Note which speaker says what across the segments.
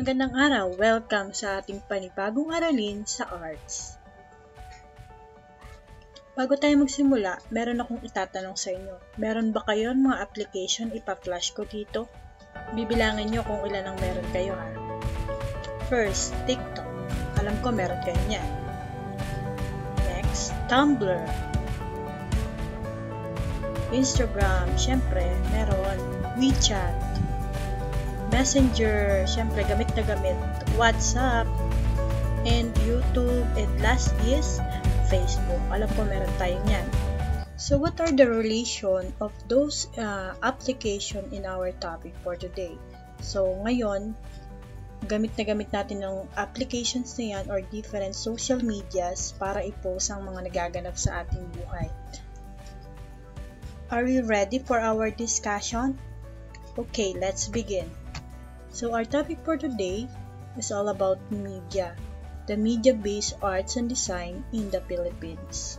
Speaker 1: Magandang araw! Welcome sa ating panibagong aralin sa arts. Bago tayo magsimula, meron akong itatanong sa inyo. Meron ba kayo mga application ipa-flash ko dito? Bibilangin nyo kung ilan ang meron kayo ha. First, TikTok. Alam ko meron kayo niyan. Next, Tumblr. Instagram, syempre, meron. WeChat. Messenger, syempre, gamit na gamit. WhatsApp. And YouTube. And last is Facebook. Alam ko meron tayong yan. So, what are the relation of those uh, application in our topic for today? So, ngayon, gamit na gamit natin ng applications na yan or different social medias para i-post ang mga nagaganap sa ating buhay. Are we ready for our discussion? Okay, let's begin. So our topic for today is all about media, the media-based arts and design in the Philippines.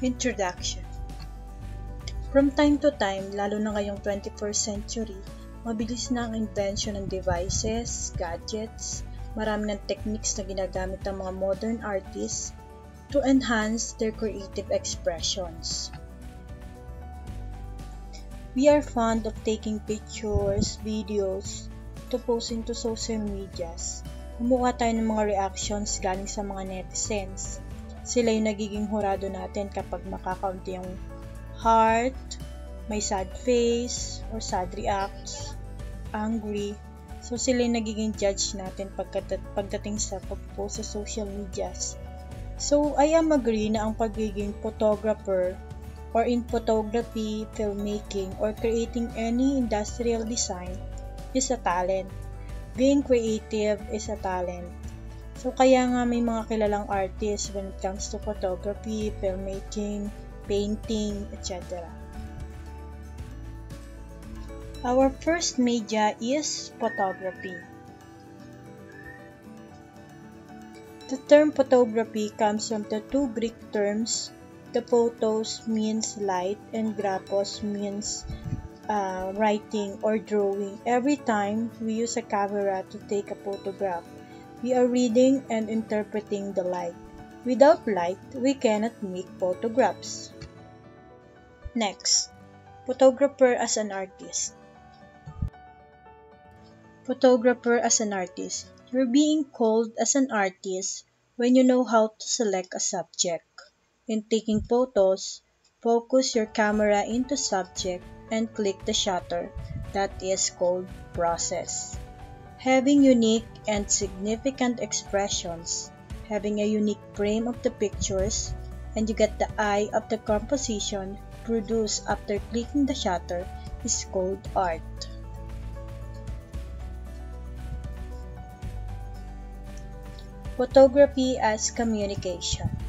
Speaker 1: Introduction From time to time, lalo na ngayong 21st century, mabilis na ang invention ng devices, gadgets, marami ng techniques na ginagamit ng mga modern artists to enhance their creative expressions. We are fond of taking pictures, videos, to post into social medias. Kumuha tayo ng mga reactions galing sa mga netizens. Sila yung nagiging hurado natin kapag makakaunti yung heart, may sad face, or sad reacts, angry. So sila yung nagiging judge natin pagdating sa pag-post sa social medias. So I am agree na ang pagiging photographer or in photography, filmmaking, or creating any industrial design is a talent. Being creative is a talent. So, kaya nga may mga kilalang artists when it comes to photography, filmmaking, painting, etc. Our first media is photography. The term photography comes from the two Greek terms the photos means light and graphos means uh, writing or drawing. Every time we use a camera to take a photograph, we are reading and interpreting the light. Without light, we cannot make photographs. Next, photographer as an artist. Photographer as an artist. You're being called as an artist when you know how to select a subject. In taking photos, focus your camera into subject and click the shutter that is called process. Having unique and significant expressions, having a unique frame of the pictures, and you get the eye of the composition produced after clicking the shutter is called art. Photography as communication.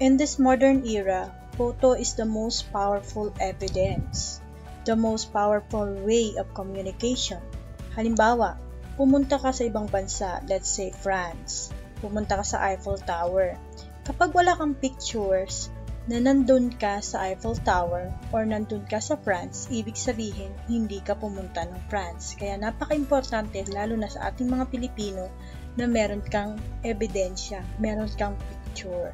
Speaker 1: In this modern era, photo is the most powerful evidence, the most powerful way of communication. Halimbawa, pumunta ka sa ibang bansa, let's say France, pumunta ka sa Eiffel Tower. Kapag wala kang pictures na nandun ka sa Eiffel Tower or nandun ka sa France, ibig sabihin, hindi ka pumunta ng France. Kaya napaka-importante, lalo na sa ating mga Pilipino, na meron kang ebidensya, meron kang picture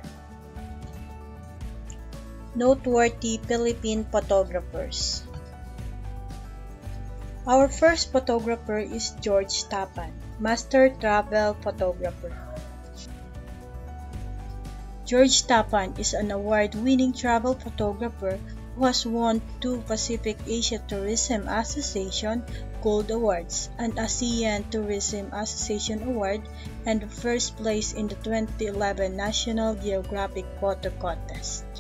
Speaker 1: noteworthy Philippine photographers. Our first photographer is George Tapan, Master Travel Photographer. George Tapan is an award-winning travel photographer who has won two Pacific Asia Tourism Association Gold Awards, an ASEAN Tourism Association Award, and first place in the 2011 National Geographic Photo Contest.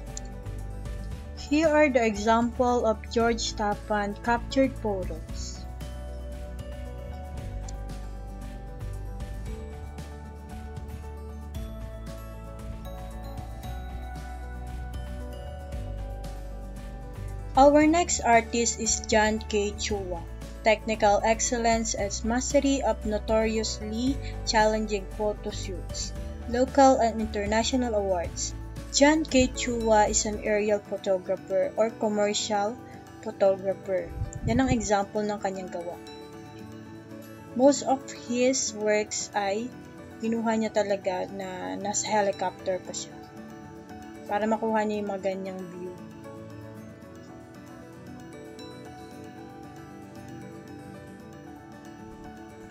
Speaker 1: Here are the example of George Tappan captured photos. Our next artist is John K. Chua. Technical excellence and mastery of notoriously challenging photo shoots, local and international awards, John K. Chua is an aerial photographer or commercial photographer. Yan ang example ng kanyang gawa. Most of his works ay kinuha niya talaga na nasa helicopter pa siya para makuha niya yung mga ganyang view.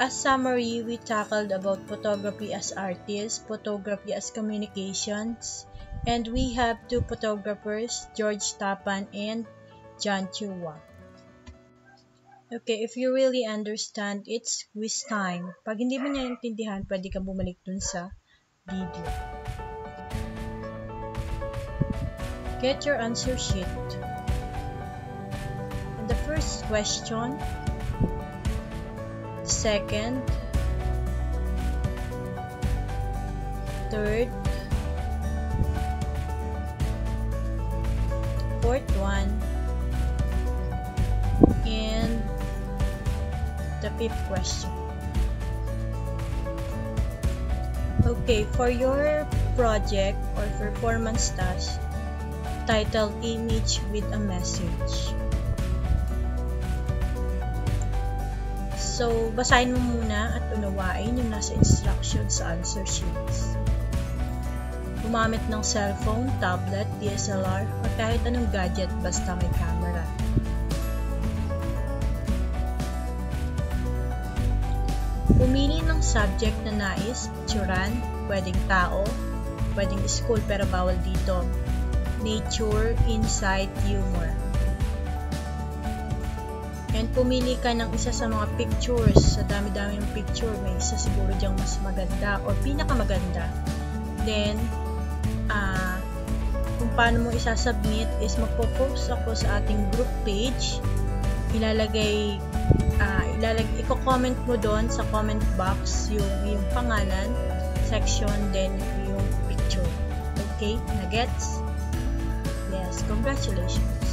Speaker 1: As summary, we tackled about photography as artists, photography as communications, and we have two photographers, George Tapan and John Chua. Okay, if you really understand, it's quiz time. Pag hindi mo niya intindihan, pwede ka bumalik dun sa video. Get your answer sheet. And the first question second, third, fourth one, and the fifth question. Okay, for your project or performance task, titled Image with a Message. So, basahin mo muna at unawain yung nasa instruction sa answer sheets. Gumamit ng cellphone, tablet, DSLR, o kahit anong gadget basta may camera. Pumili ng subject na nais, picturean, pwedeng tao, pwedeng school pero bawal dito. Nature, insight, humor. And pumili ka ng isa sa mga pictures. Sa dami-dami ng picture, may isa siguro diyang mas maganda or pinakamaganda. Then, paano mo isasubmit is magpo-post ako sa ating group page. Ilalagay, uh, ilalagay, i-comment mo doon sa comment box yung, yung pangalan, section, then yung picture. Okay? Nagets? Yes, congratulations.